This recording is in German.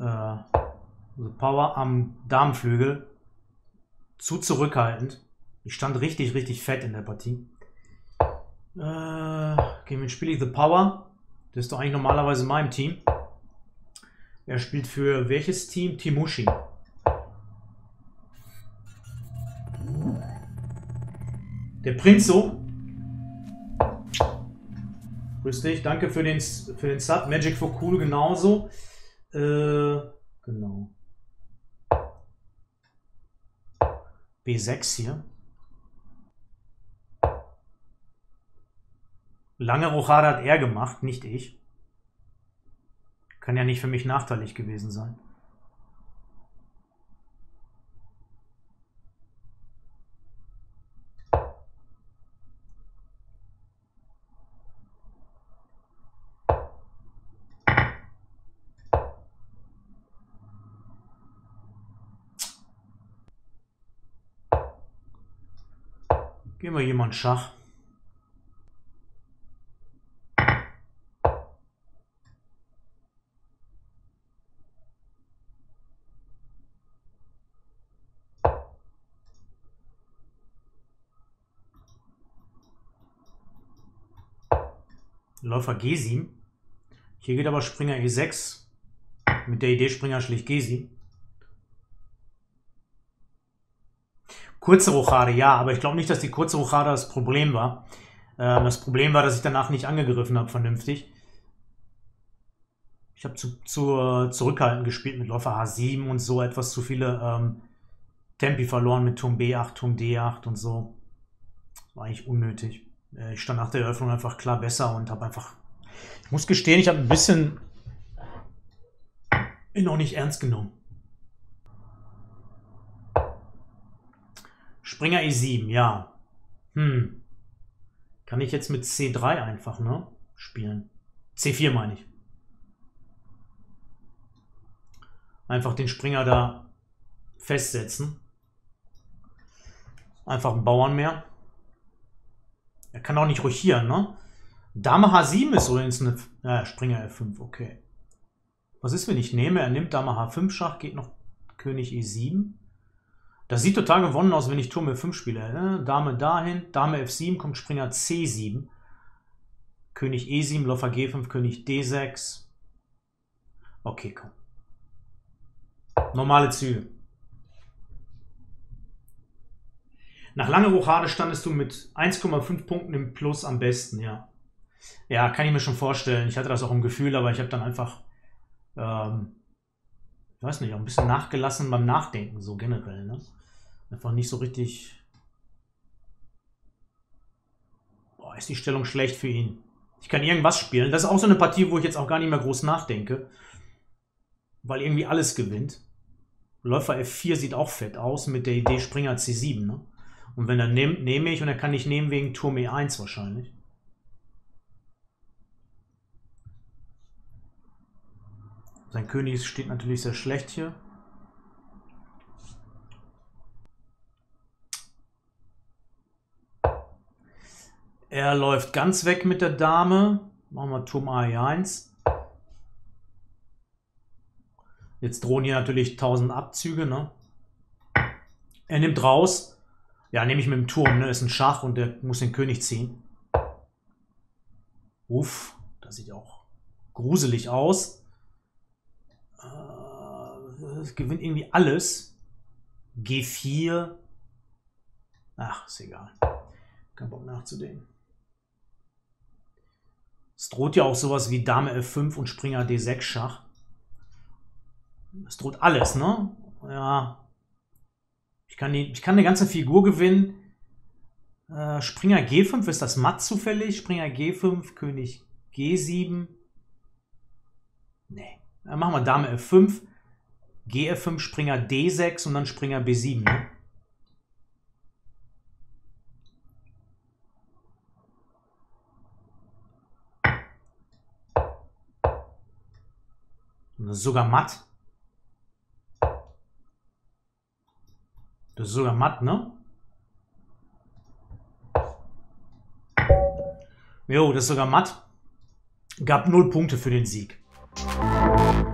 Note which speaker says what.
Speaker 1: Also Power am Darmflügel. Zu zurückhaltend. Ich stand richtig, richtig fett in der Partie. Äh, gegen spiele ich The Power? Das ist doch eigentlich normalerweise mein Team. Er spielt für welches Team? Timushi. Der Prinzo. Grüß dich, danke für den, für den Sub. Magic for Cool genauso. Äh, genau. B6 hier. Lange Rochade hat er gemacht, nicht ich. Kann ja nicht für mich nachteilig gewesen sein. Gehen wir jemand Schach. Läufer G7. Hier geht aber Springer E6. Mit der Idee Springer schlicht G7. Kurze Rochade, ja, aber ich glaube nicht, dass die kurze Rochade das Problem war. Ähm, das Problem war, dass ich danach nicht angegriffen habe vernünftig. Ich habe zu, zu zurückhaltend gespielt mit Läufer H7 und so etwas zu viele ähm, Tempi verloren mit Turm B8, Turm D8 und so. Das war eigentlich unnötig. Äh, ich stand nach der Eröffnung einfach klar besser und habe einfach. Ich muss gestehen, ich habe ein bisschen ihn auch nicht ernst genommen. Springer E7, ja. Hm. Kann ich jetzt mit C3 einfach, ne? Spielen. C4 meine ich. Einfach den Springer da festsetzen. Einfach einen Bauern mehr. Er kann auch nicht rochieren, ne? Dame H7 ist übrigens eine... Ja, Springer F5, okay. Was ist, wenn ich nehme? Er nimmt Dame H5 Schach, geht noch König E7. Das sieht total gewonnen aus, wenn ich Turm F5 spiele. Ne? Dame dahin, Dame F7, kommt Springer C7. König E7, Läufer G5, König D6. Okay, komm. Normale Züge. Nach langer Rochade standest du mit 1,5 Punkten im Plus am besten, ja. Ja, kann ich mir schon vorstellen. Ich hatte das auch im Gefühl, aber ich habe dann einfach, ähm, ich weiß nicht, auch ein bisschen nachgelassen beim Nachdenken, so generell. Ne? Einfach nicht so richtig. Boah, ist die Stellung schlecht für ihn. Ich kann irgendwas spielen. Das ist auch so eine Partie, wo ich jetzt auch gar nicht mehr groß nachdenke. Weil irgendwie alles gewinnt. Läufer F4 sieht auch fett aus mit der Idee Springer C7. Ne? Und wenn er nehme ich und er kann nicht nehmen wegen Turm E1 wahrscheinlich. Sein König steht natürlich sehr schlecht hier. Er läuft ganz weg mit der Dame. Machen wir Turm A1. Jetzt drohen hier natürlich 1000 Abzüge. Ne? Er nimmt raus. Ja, nehme ich mit dem Turm, ne? Ist ein Schach und der muss den König ziehen. Uff, das sieht auch gruselig aus. Äh, es gewinnt irgendwie alles. G4. Ach, ist egal. Kein Bock nachzudenken. Es droht ja auch sowas wie Dame F5 und Springer D6 Schach. Es droht alles, ne? Ja, ich kann, die, ich kann eine ganze Figur gewinnen. Äh, Springer G5, ist das matt zufällig? Springer G5, König G7. Nee. Dann machen wir Dame F5, GF5, Springer D6 und dann Springer B7. Ne? sogar matt. Das ist sogar matt, ne? Jo, das ist sogar matt. Gab null Punkte für den Sieg.
Speaker 2: Música